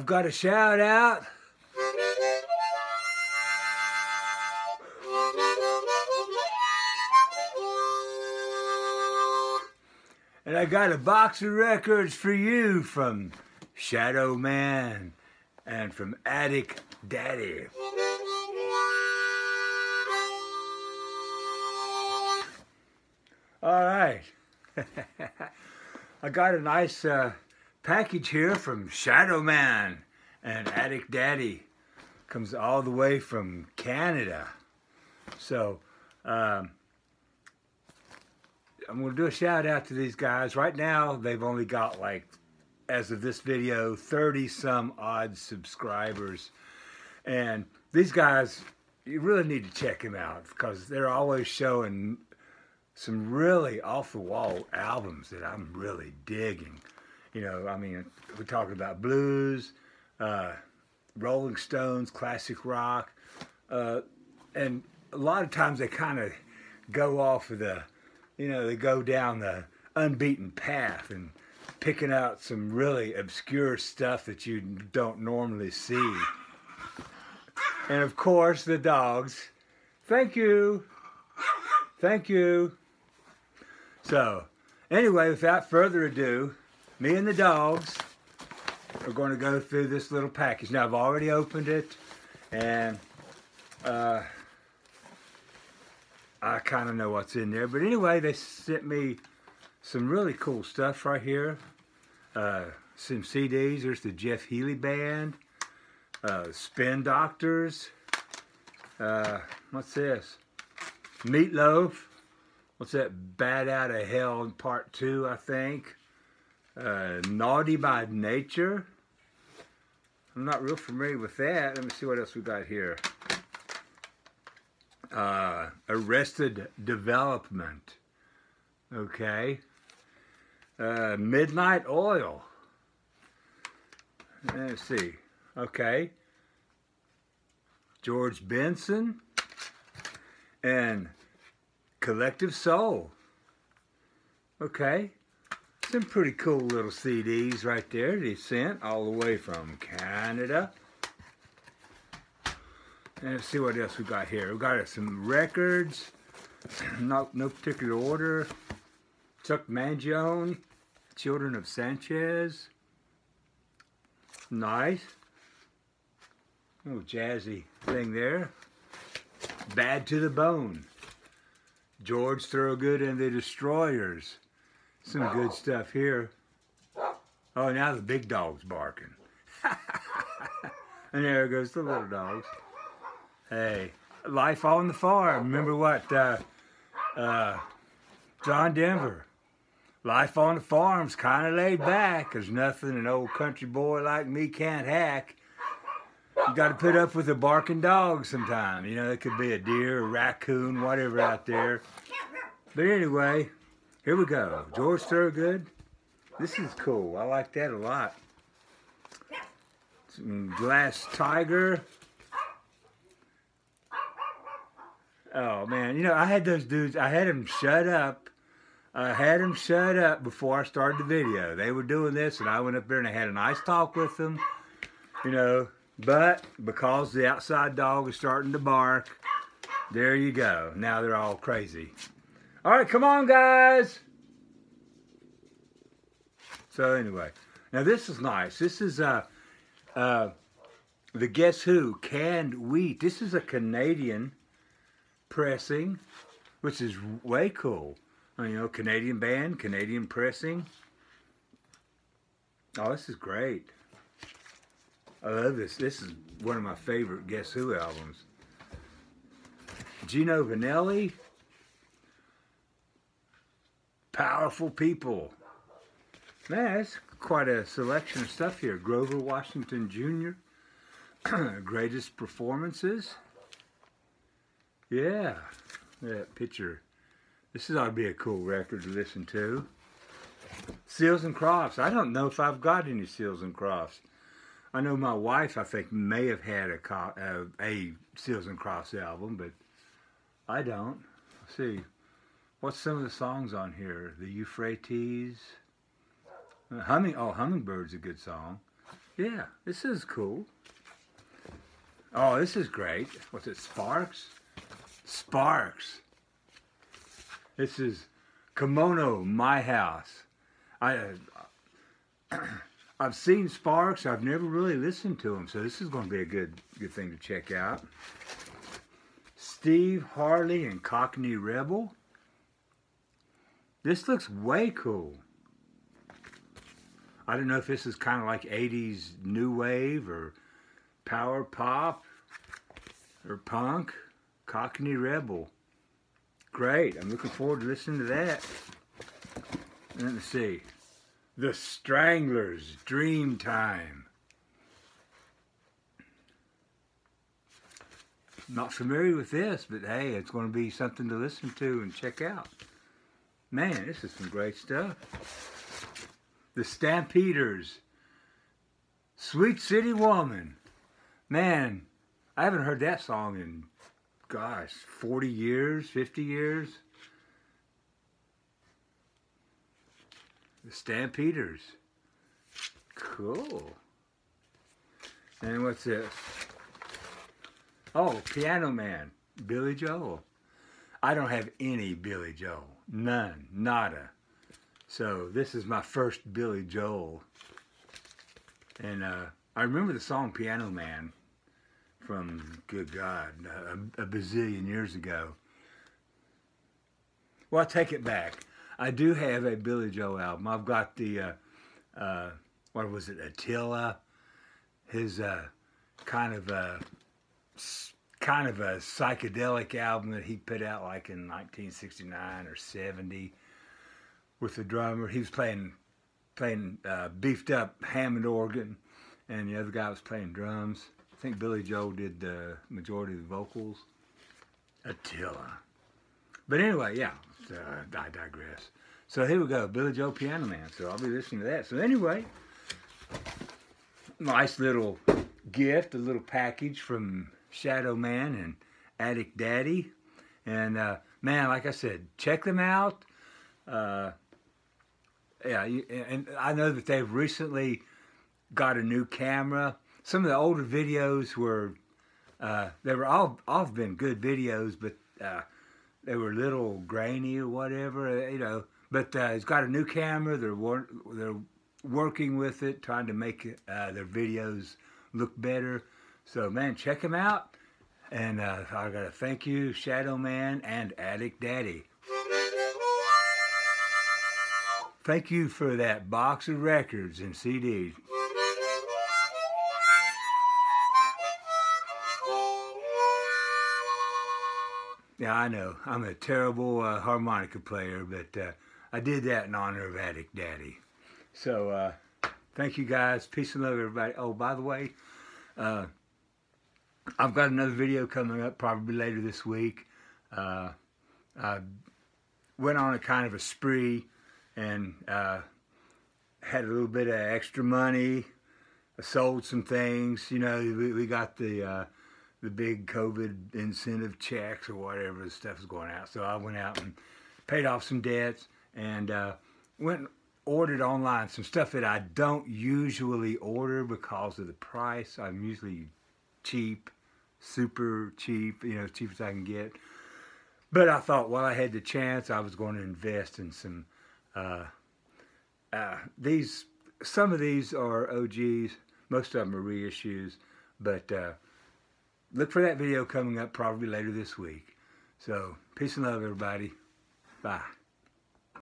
I've got a shout out. And I got a box of records for you from Shadow Man and from Attic Daddy. All right. I got a nice uh, package here from Shadow Man and Attic Daddy. Comes all the way from Canada. So, um, I'm going to do a shout out to these guys. Right now, they've only got like, as of this video, 30 some odd subscribers. And these guys, you really need to check them out because they're always showing some really off the wall albums that I'm really digging. You know, I mean, we're talking about blues, uh, Rolling Stones, classic rock, uh, and a lot of times they kind of go off of the, you know, they go down the unbeaten path and picking out some really obscure stuff that you don't normally see. And of course, the dogs. Thank you. Thank you. So, anyway, without further ado, me and the dogs are going to go through this little package. Now, I've already opened it, and uh, I kind of know what's in there. But anyway, they sent me some really cool stuff right here. Uh, some CDs. There's the Jeff Healey Band, uh, Spin Doctors. Uh, what's this? Meatloaf. What's that? Bat Out of Hell Part 2, I think. Uh, Naughty by Nature. I'm not real familiar with that. Let me see what else we got here. Uh, Arrested Development. Okay. Uh, Midnight Oil. Let's see. Okay. George Benson. And Collective Soul. Okay. Some pretty cool little CDs right there they sent all the way from Canada. And let's see what else we got here. We got some records. Not no particular order. Chuck Mangione, Children of Sanchez. Nice. Little jazzy thing there. Bad to the Bone. George Thorogood and the Destroyers. Some good stuff here. Oh, now the big dog's barking. and there goes the little dogs. Hey, life on the farm. Remember what uh, uh, John Denver. Life on the farm's kind of laid back. There's nothing an old country boy like me can't hack. You got to put up with a barking dog sometime. You know, it could be a deer, a raccoon, whatever out there. But anyway, here we go. George Thorogood. This is cool. I like that a lot. Some Glass Tiger. Oh man, you know I had those dudes. I had them shut up. I had them shut up before I started the video. They were doing this, and I went up there and I had a nice talk with them. You know, but because the outside dog is starting to bark, there you go. Now they're all crazy. All right, come on, guys. So anyway, now this is nice. This is uh, uh, the Guess Who canned wheat. This is a Canadian pressing, which is way cool. You know, Canadian band, Canadian pressing. Oh, this is great. I love this. This is one of my favorite Guess Who albums. Gino Vannelli. Powerful People. Man, that's quite a selection of stuff here. Grover Washington Jr. Greatest Performances. Yeah, that picture. This is ought to be a cool record to listen to. Seals and Crofts. I don't know if I've got any Seals and Crofts. I know my wife, I think, may have had a, a Seals and Crofts album, but I don't. Let's see. What's some of the songs on here? The Euphrates. Humming. Oh, Hummingbird's a good song. Yeah, this is cool. Oh, this is great. What's it, Sparks? Sparks. This is Kimono, My House. I, uh, I've seen Sparks. I've never really listened to him, so this is going to be a good, good thing to check out. Steve Harley and Cockney Rebel. This looks way cool. I don't know if this is kind of like 80s new wave or power pop or punk. Cockney Rebel. Great. I'm looking forward to listening to that. Let me see. The Stranglers, Dream Time. Not familiar with this, but hey, it's going to be something to listen to and check out. Man, this is some great stuff. The Stampeders, Sweet City Woman. Man, I haven't heard that song in, gosh, 40 years, 50 years. The Stampeders. Cool. And what's this? Oh, Piano Man, Billy Joel. I don't have any Billy Joel. None. Nada. So this is my first Billy Joel. And uh, I remember the song Piano Man from, good God, a, a bazillion years ago. Well, I take it back. I do have a Billy Joel album. I've got the, uh, uh, what was it, Attila, his uh, kind of a, kind of a psychedelic album that he put out like in 1969 or 70 with the drummer. He was playing, playing uh, beefed up Hammond organ, and the other guy was playing drums. I think Billy Joel did the majority of the vocals. Attila. But anyway, yeah, uh, I digress. So here we go, Billy Joel Piano Man. So I'll be listening to that. So anyway, nice little gift, a little package from Shadow Man and Attic Daddy. And uh, man, like I said, check them out. Uh, yeah, and I know that they've recently got a new camera. Some of the older videos were, uh, they were all all been good videos, but uh, they were a little grainy or whatever, uh, you know. But uh, it's got a new camera. They're wor they're working with it, trying to make uh, their videos look better. So man, check him out. And uh, I gotta thank you, Shadow Man and Attic Daddy. Thank you for that box of records and CDs. Yeah, I know. I'm a terrible uh, harmonica player, but uh, I did that in honor of Attic Daddy. So, uh, thank you guys. Peace and love, everybody. Oh, by the way, uh, I've got another video coming up probably later this week. Uh, I went on a kind of a spree and uh, had a little bit of extra money. I sold some things. You know, we, we got the the big COVID incentive checks or whatever the stuff is going out. So I went out and paid off some debts and uh, went and ordered online some stuff that I don't usually order because of the price. I'm usually cheap, super cheap, you know, as cheap as I can get. But I thought while I had the chance, I was going to invest in some, uh, uh, these, some of these are OGs, most of them are reissues, but uh, look for that video coming up probably later this week. So, peace and love, everybody. Bye.